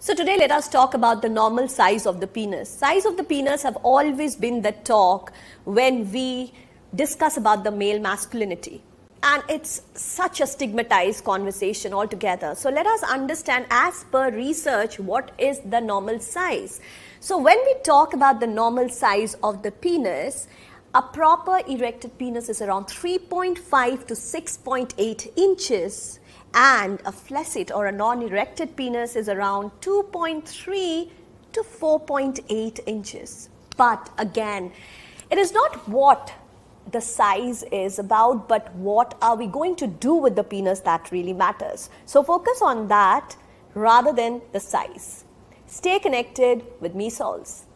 So today let us talk about the normal size of the penis. Size of the penis have always been the talk when we discuss about the male masculinity. And it's such a stigmatized conversation altogether. So let us understand as per research what is the normal size. So when we talk about the normal size of the penis, a proper erected penis is around 3.5 to 6.8 inches and a flaccid or a non-erected penis is around 2.3 to 4.8 inches. But again, it is not what the size is about, but what are we going to do with the penis that really matters. So focus on that rather than the size. Stay connected with Me Solves.